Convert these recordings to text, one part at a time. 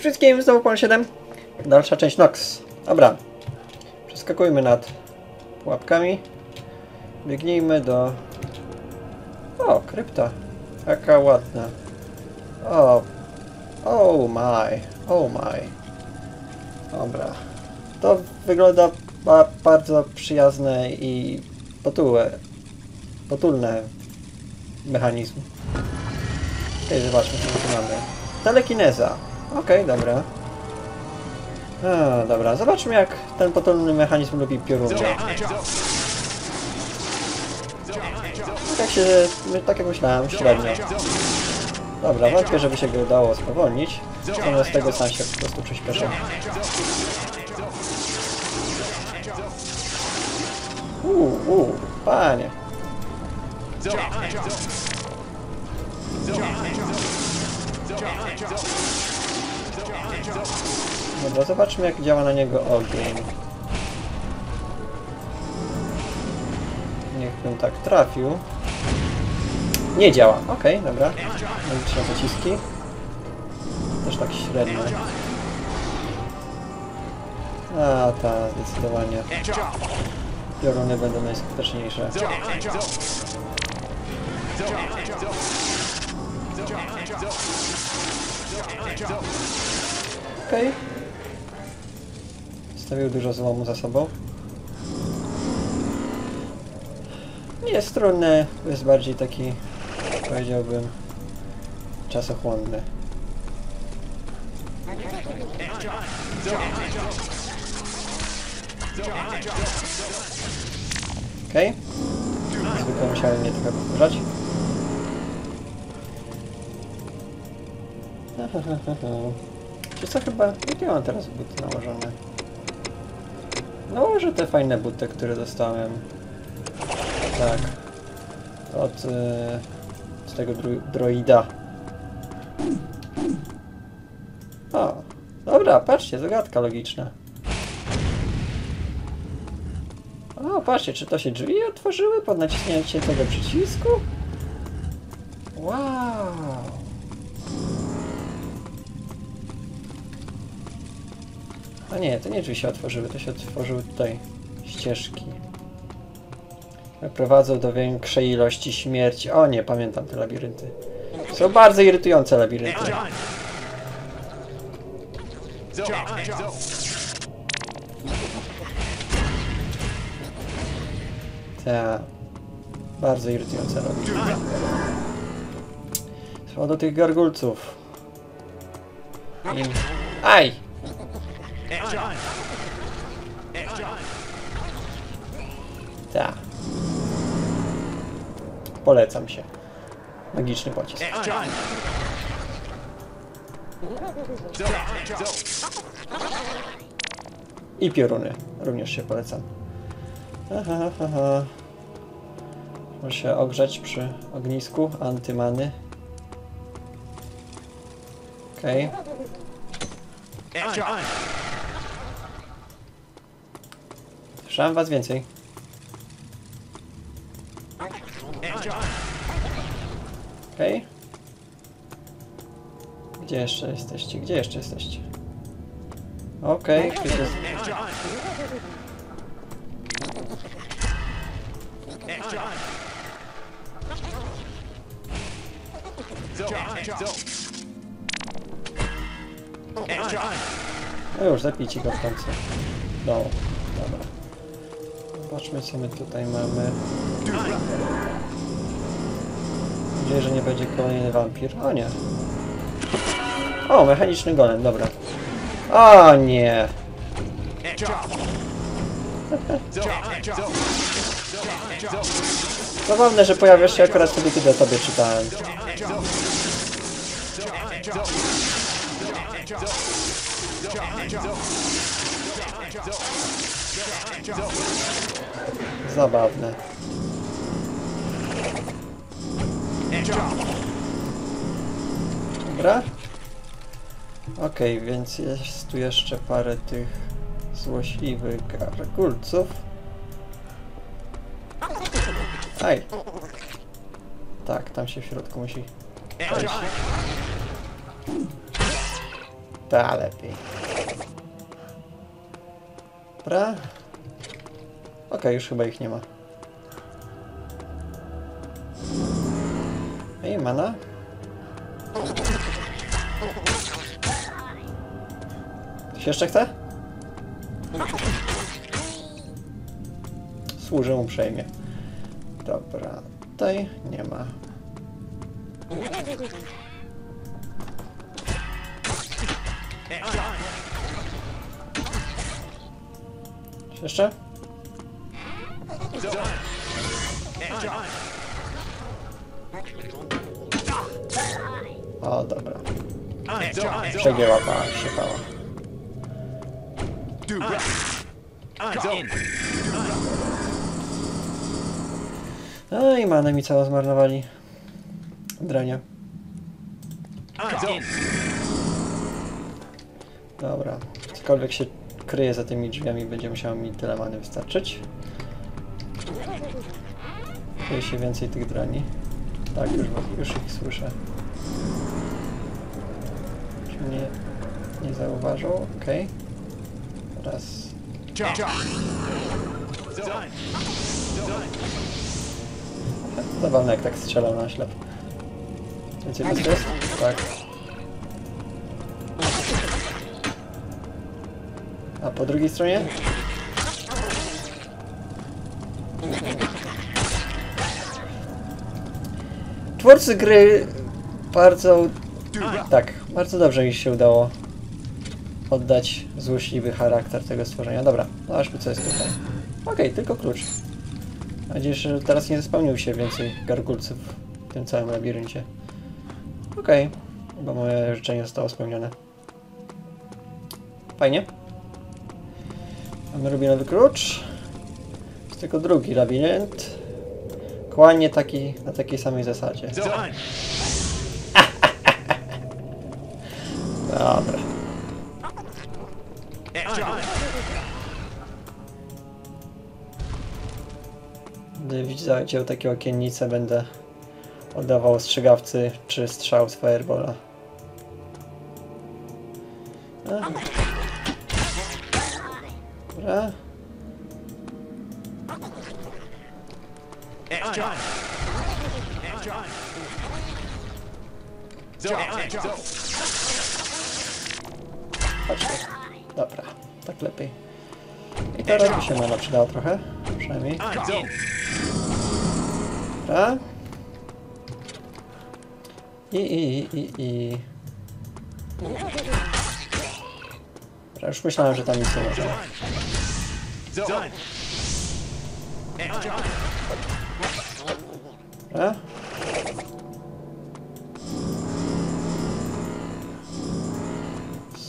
wszystkim, znowu Pan 7. Dalsza część Nox. Dobra. Przeskakujmy nad pułapkami. Biegnijmy do... O, krypta. Jaka ładna. O. Oh my. Oh my. Dobra. To wygląda ba bardzo przyjazne i potulne. Potulne mechanizm. Okej, zobaczmy co tu mamy. Telekineza. Okej, dobra. A, dobra, zobaczmy jak ten potulny mechanizm lubi pioruny. Tak się, tak jak myślałem, średnio. Dobra, wątpię, żeby się go udało spowolnić. Zamiast tego sam się po prostu przyspieszę. Uuu, uu, panie. Dobra, zobaczmy jak działa na niego ogień. Niechbym tak trafił. Nie działa. Okej, dobra. Magiczne pociski. Też tak średnio. A, ta, zdecydowanie. Pioruny będą najskuteczniejsze. Okej. Stawił dużo złomu za sobą. Nie jest trudny, jest bardziej taki, powiedziałbym, czasochłonny. Okej. Okay. Zwykle musiałem mnie trochę powtórzać. Czy co chyba... Jakie mam teraz buty nałożone? Nałożę te fajne buty, które dostałem. Tak. Od... Yy, z tego dro droida. O. Dobra, patrzcie, zagadka logiczna. O, patrzcie, czy to się drzwi otworzyły pod naciśnięciem tego przycisku? Wow! A nie, to nie drzwi się otworzyły, to się otworzyły tutaj ścieżki. Prowadzą do większej ilości śmierci. O nie, pamiętam te labirynty. Są bardzo irytujące labirynty. Tak. Bardzo irytujące labirynty. Trzeba do tych gargulców. I... Aj! Tak. Polecam się. Magiczny pocisk. I pioruny. Również się polecam. Aha, aha. Może się ogrzeć przy ognisku antymany. Okej. Okay. Słyszałem was więcej. Okej. Okay. Gdzie jeszcze jesteście? Gdzie jeszcze jesteście? Okej, okay. jest... No już, zapijcie go w końcu. No, dobra. Zobaczmy co my tutaj mamy. Mam że nie będzie kolejny wampir. O nie. O, mechaniczny golem, dobra. O nie. Zabawne, że pojawiasz się akurat wtedy, kiedy o tobie czytałem. Zabawne. Dobra. Okej, okay, więc jest tu jeszcze parę tych złośliwych gargulców. Aj! Tak, tam się w środku musi wejść. Ta lepiej. Dobra. Okej, już chyba ich nie ma. Ej, mana? Ktoś jeszcze chce? Służę uprzejmie. Dobra, tutaj nie ma. Jeszcze? O, dobra. Przegięła pa, się pała. No i manę mi całą zmarnowali. Drania. Dobra. Cokolwiek się kryje za tymi drzwiami, będzie musiało mi tyle many wystarczyć. Kryje się więcej tych drani. Tak, już, już ich słyszę. Czy mnie nie zauważą? Okej. Teraz... Zabawne jak tak strzelał na ślep. Więcej tu jest? Tak. A po drugiej stronie? Twórcy gry bardzo... Tak, bardzo dobrze mi się udało oddać złośliwy charakter tego stworzenia. Dobra, zobaczmy co jest tutaj. Okej, tylko klucz. Mam nadzieję, że teraz nie spełnił się więcej gargulców w tym całym labiryncie. Okej, bo moje życzenie zostało spełnione. Fajnie. Mamy nowy klucz. Jest tylko drugi labirynt. Dokładnie taki, na takiej samej zasadzie. Dobra. Gdy widział takie okiennice, będę oddawał ostrzegawcy czy strzał z Firebola. Dobra. Patrzcie. Dobra, tak lepiej. I teraz by się mana przydało trochę, przynajmniej. Dobra. I, i, i, i, i. Dobra, już myślałem, że tam nic nie może. Dobra.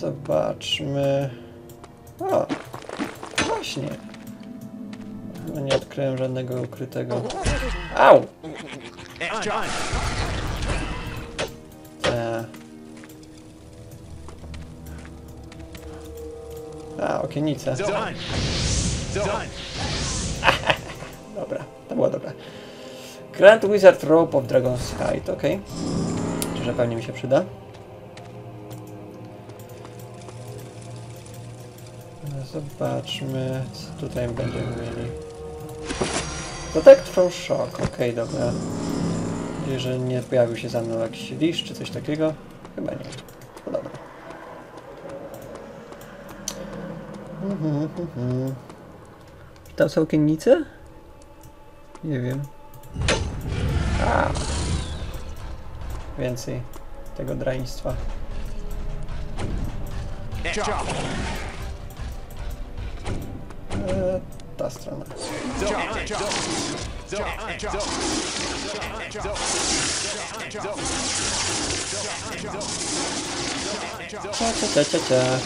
Zobaczmy. O, właśnie. No nie odkryłem żadnego ukrytego. Au! Te. A, okiennice. Dobra, to było dobre. Grand Wizard Rope of Dragon's Hide, ok. Że pewnie mi się przyda. Zobaczmy, co tutaj będziemy mieli. Detect from shock, ok, dobra. Mam nadzieję, że nie pojawił się za mną jakiś liść czy coś takiego. Chyba nie. No dobra. Mhm, mhm. Tam są okiennice? Nie wiem. A. Więcej tego draństwa. E, ta strona. Cia, cia, cia, cia,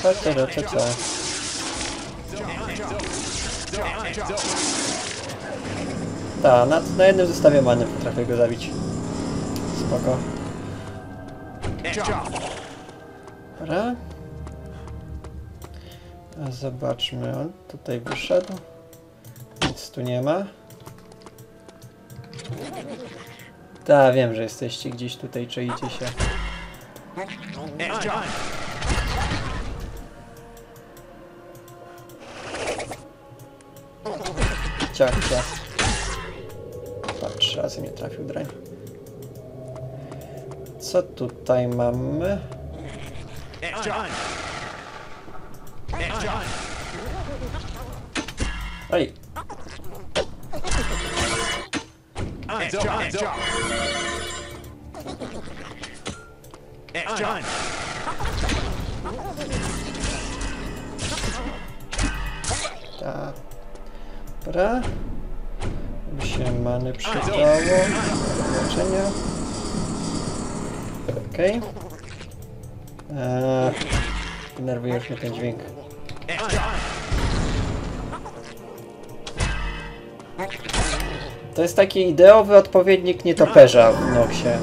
cia, cia, cia, cia. Da, na, na jednym zestawie many potrafię go zabić. Spoko. Dobra. Zobaczmy, on tutaj wyszedł. Nic tu nie ma. Ta, wiem, że jesteście gdzieś tutaj, czaicie się. Ciach, ciach. Patrz, razy nie trafił drań. Co tutaj mamy? John. John. Oj, John. John. John. ta. Dobra. Mi się many przydało. Leczenia. Okej. Eee, Denerwuje już mnie ten dźwięk. To jest taki ideowy odpowiednik nietoperza w Noxie.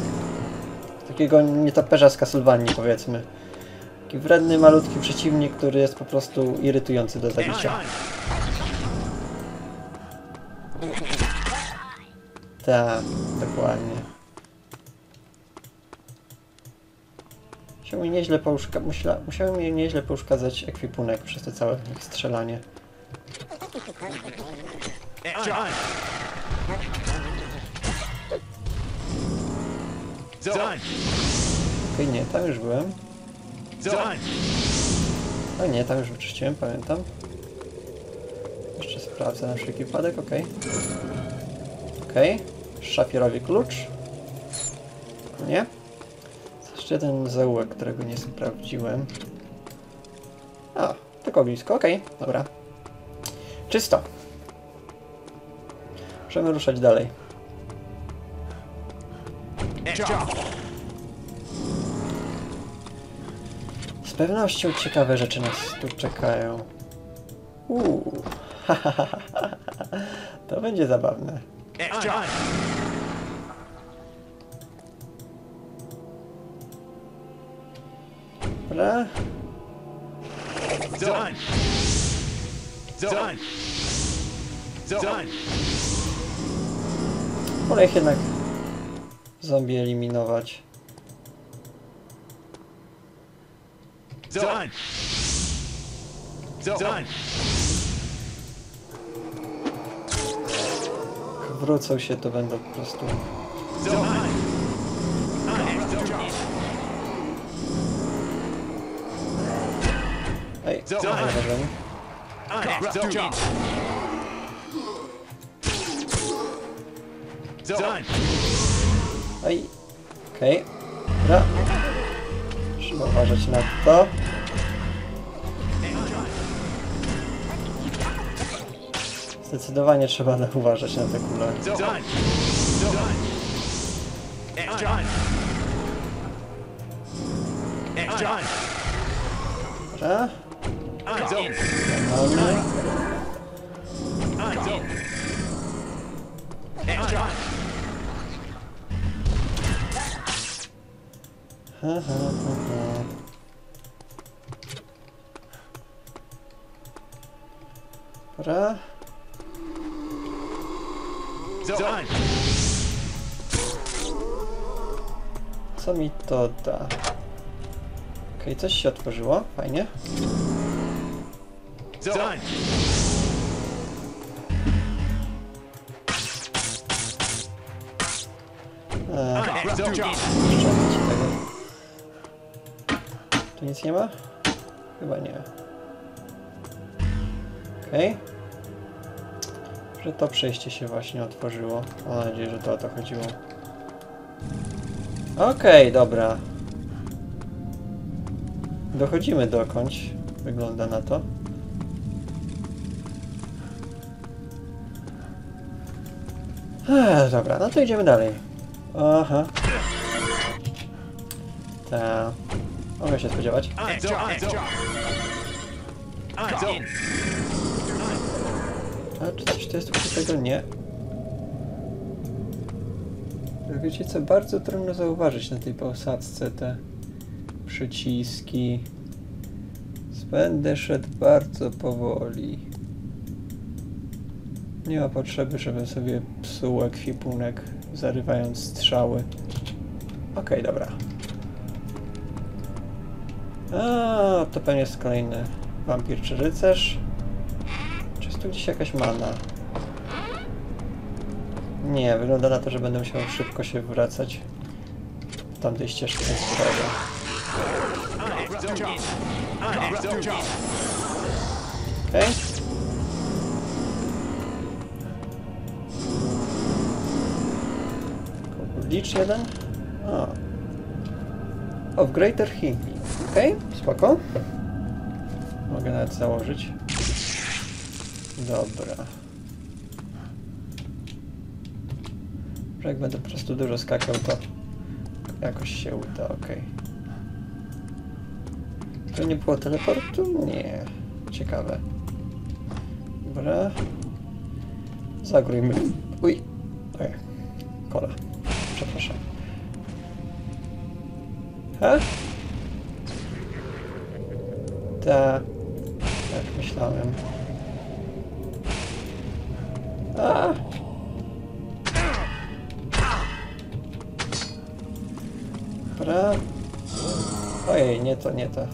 Takiego nietoperza z Castlevanii powiedzmy. Taki wredny, malutki przeciwnik, który jest po prostu irytujący do zabicia. Tak, dokładnie. Musiał mi nieźle pouszka... Musiała... Musiał mi nieźle pouszkadzać ekwipunek przez te całe ich strzelanie. John. Okej, nie, tam już byłem. A nie, tam już wyczyściłem, pamiętam. Jeszcze sprawdzę na wszelki wypadek, okej. Okej. Szafierowi klucz. Nie. Jeszcze jeden zaułek, którego nie sprawdziłem. A, tylko blisko, okej, dobra. Czysto. Możemy ruszać dalej. Z pewnością ciekawe rzeczy nas tu czekają. Uuu. to będzie zabawne. Dobra. John. Wolę ich jednak zombie eliminować. John. Jak wrócą się, to będą po prostu... John. Dobra. Ej, okej. Dobra. Trzeba uważać na to. Zdecydowanie trzeba uważać na te kule. John. John. John. Dobra. John. Mamy. John. Ha, ha, ha, ha. Dobra. Co mi to da? Okej, coś się otworzyło. Fajnie. John. Eee. Tu nic nie ma? Chyba nie. Okej. Że to przejście się właśnie otworzyło. Mam nadzieję, że to o to chodziło. Okej, dobra. Dochodzimy dokądś. Wygląda na to. Ech, dobra, no to idziemy dalej. Aha. Ta. Mogę się spodziewać. A czy coś to jest oprócz tego? Nie. Wiecie co, bardzo trudno zauważyć na tej posadzce te przyciski. Będę szedł bardzo powoli. Nie ma potrzeby, żebym sobie psuł ekwipunek, zarywając strzały. Okej, dobra. A, to pewnie jest kolejny wampir czy rycerz. Czy jest tu gdzieś jakaś mana? Nie, wygląda na to, że będę musiał szybko się wracać tamtej ścieżce z drogi. Okej. Licz jeden. O. Of Greater Hinkley. Okej, spoko. Mogę nawet założyć. Dobra. Jak będę po prostu dużo skakał, to jakoś się uda, okej. To nie było teleportu? Nie. Ciekawe. Dobra. Zagrójmy. Uj. Oj. Kola. Przepraszam. Ha? Tak. Jak myślałem. A! Dobra. Ojej, nie to, nie to.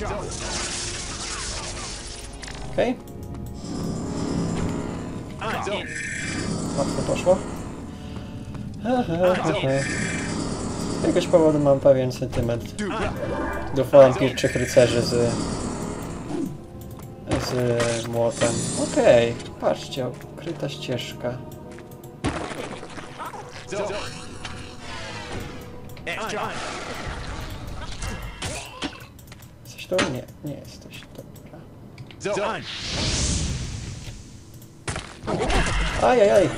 Jump. Okej, Zone. łatwo poszło. Z jakiegoś powodu mam pewien sentyment do wampirczych rycerzy z... z młotem. Okej, patrzcie, ukryta ścieżka. Jesteś tu? Nie, nie jesteś. Dobra. Zone. Ajajaj!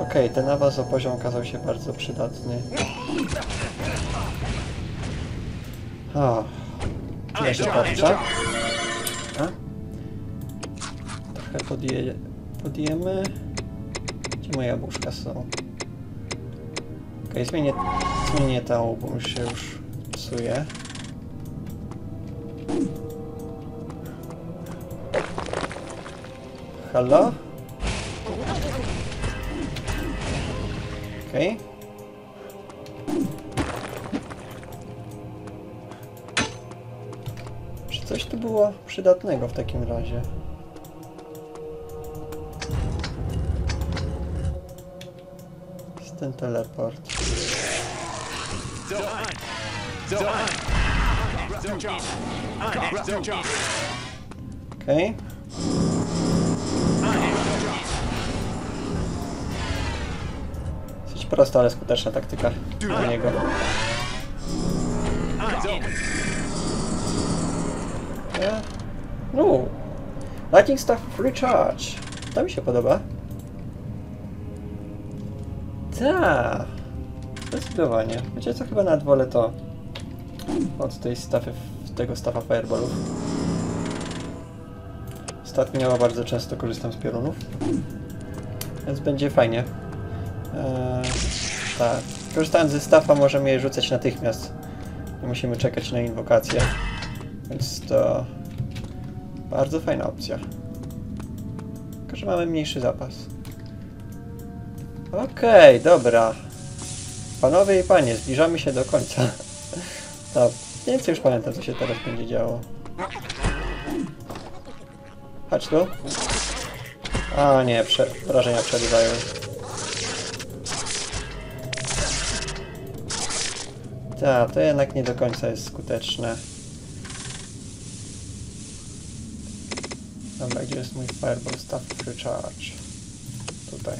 Okej, ten awans o poziom okazał się bardzo przydatny. O, czuję się dobrze. A? Trochę podje, podjemy. Gdzie moje jabłuszka są? Okej, zmienię, zmienię tą, bo już się już psuje. Halo? Okej. Czy coś tu było przydatnego w takim razie? Jest ten teleport. Zone. Zone. Prosta, ale skuteczna taktyka na niego. No. Lightning Staff Recharge. To mi się podoba. Ta. Zdecydowanie. Wiecie co, chyba nawet wolę to od tej stafy, tego stafa fireballów. Ostatnio bardzo często korzystam z piorunów. Więc będzie fajnie. Eee, tak. Korzystając ze stafa możemy je rzucać natychmiast. Nie musimy czekać na inwokację. Więc to bardzo fajna opcja. Tylko, że mamy mniejszy zapas. Okej, dobra. Panowie i panie, zbliżamy się do końca. No, mniej więcej już pamiętam, co się teraz będzie działo. Chodź tu. A nie, prze wrażenia przerywają. Tak, to jednak nie do końca jest skuteczne. Dobra, gdzie jest mój Fireball Staff Recharge? Tutaj.